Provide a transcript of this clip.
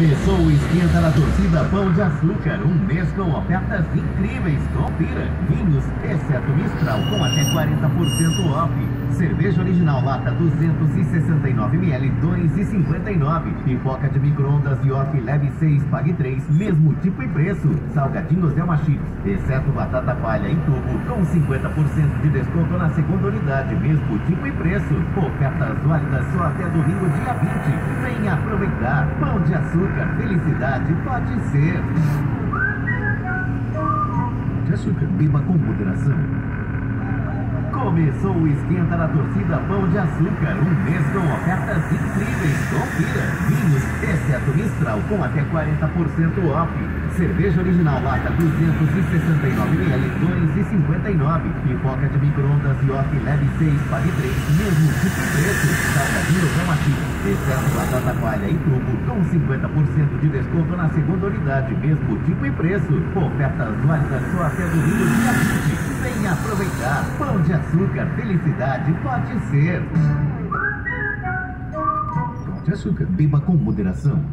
Começou o Esquenta da Torcida Pão de Açúcar, um mês com ofertas incríveis. Confira, vinhos, exceto Mistral, com até 40% off. Cerveja original lata 269ml, 2,59. Pipoca de micro-ondas York leve 6, pague 3, mesmo tipo e preço. Salgadinhos Delma Chips, exceto batata palha em tubo, com 50% de desconto na segunda unidade, mesmo tipo e preço. Ofertas válidas só até domingo, dia 20. Aproveitar. Pão de Açúcar, felicidade pode ser. De Açúcar, beba com moderação. Começou o esquenta da torcida Pão de Açúcar, um mês com ofertas incríveis. Confira, vinhos, exceto Mistral, com até 40% off. Cerveja original lata 269ml, 2,59. Pipoca de micro-ondas York leve 6, pague 3, mesmo tipo preço. Salgadinho Camati, exceto batata palha e tubo, com 50% de desconto na segunda unidade, mesmo tipo e preço. Ofertas válidas só até domingo, dia 20. Venha aproveitar. Pão de açúcar, felicidade pode ser. Pão de açúcar, beba com moderação.